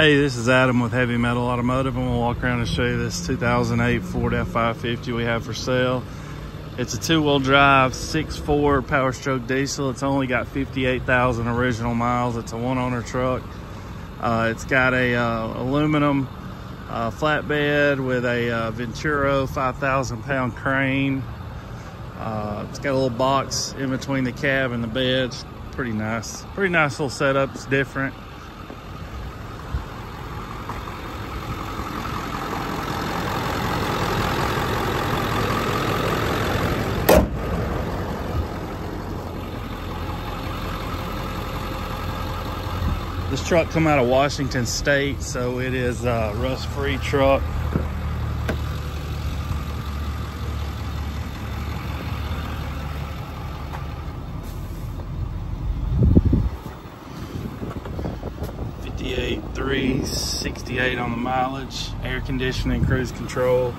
Hey, this is Adam with Heavy Metal Automotive. I'm gonna walk around and show you this 2008 Ford F550 we have for sale. It's a two-wheel drive, 6.4 power stroke diesel. It's only got 58,000 original miles. It's a one-owner truck. Uh, it's got a uh, aluminum uh, flatbed with a uh, Venturo 5,000 pound crane. Uh, it's got a little box in between the cab and the bed. It's pretty nice. Pretty nice little setup. It's different. This truck come out of Washington State, so it is a rust-free truck. Fifty-eight, three, sixty-eight on the mileage, air conditioning, cruise control.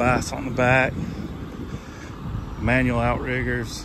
Vice on the back, manual outriggers.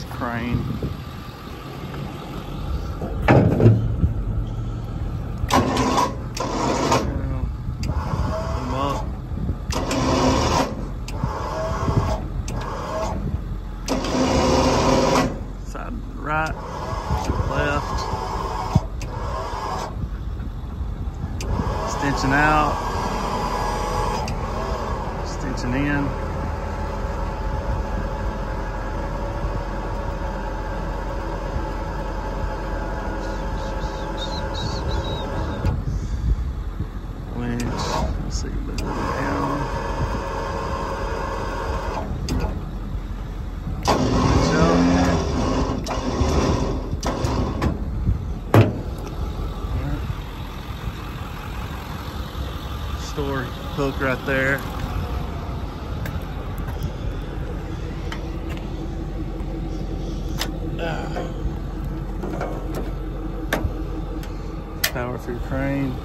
This crane. Right, left. Extension out. Extension in. Store hook right there. Ah. Power your crane.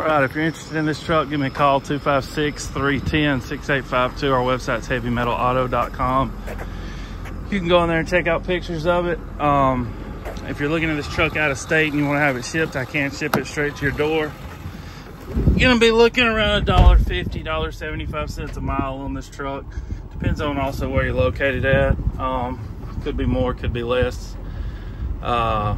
All right, if you're interested in this truck, give me a call, 256-310-6852. Our website's heavymetalauto.com. You can go in there and check out pictures of it. Um, if you're looking at this truck out of state and you want to have it shipped, I can ship it straight to your door. gonna be looking around a dollar fifty, dollar seventy-five cents a mile on this truck. Depends on also where you're located at. Um, could be more, could be less. Uh,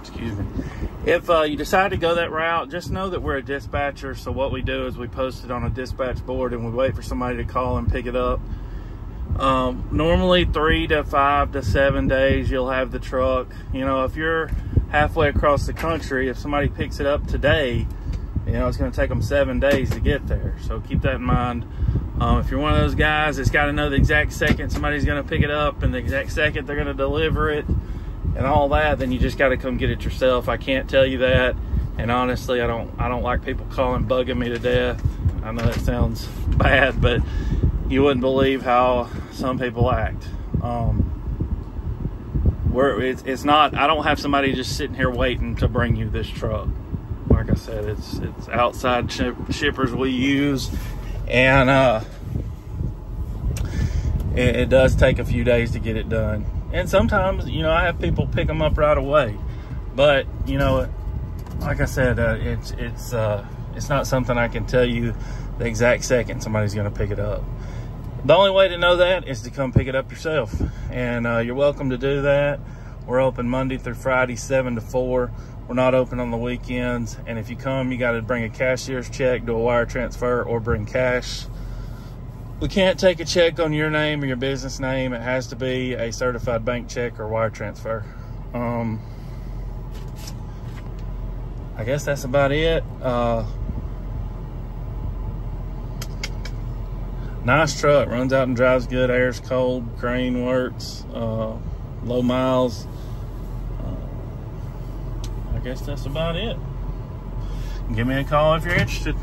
excuse me. If uh, you decide to go that route, just know that we're a dispatcher. So what we do is we post it on a dispatch board and we wait for somebody to call and pick it up. Um, normally three to five to seven days, you'll have the truck. You know, if you're halfway across the country, if somebody picks it up today, you know, it's going to take them seven days to get there. So keep that in mind. Um, if you're one of those guys that's got to know the exact second somebody's going to pick it up and the exact second they're going to deliver it and all that, then you just got to come get it yourself. I can't tell you that. And honestly, I don't, I don't like people calling, bugging me to death. I know that sounds bad, but you wouldn't believe how some people act. Um, where it's, it's not, I don't have somebody just sitting here waiting to bring you this truck. Like I said, it's it's outside ship, shippers we use, and uh, it, it does take a few days to get it done. And sometimes, you know, I have people pick them up right away, but you know, like I said, uh, it's it's uh, it's not something I can tell you the exact second somebody's going to pick it up. The only way to know that is to come pick it up yourself. And uh, you're welcome to do that. We're open Monday through Friday, 7 to 4. We're not open on the weekends. And if you come, you got to bring a cashier's check, do a wire transfer, or bring cash. We can't take a check on your name or your business name. It has to be a certified bank check or wire transfer. Um, I guess that's about it. Uh, nice truck. Runs out and drives good. Air's cold. Crane works. Uh, low miles. Uh, i guess that's about it. Give me a call if you're interested